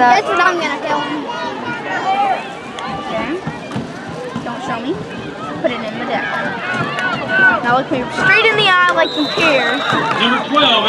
That's what I'm gonna do. Okay. Don't show me. Put it in the deck. Now look me straight in the eye like you care. Number 12,